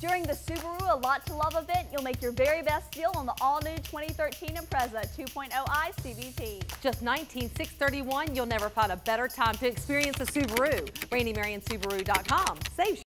During the Subaru A Lot to Love event, you'll make your very best deal on the all-new 2013 Impreza 2.0i CVT. Just 19631 you'll never find a better time to experience the Subaru. RandyMarionSubaru.com. Save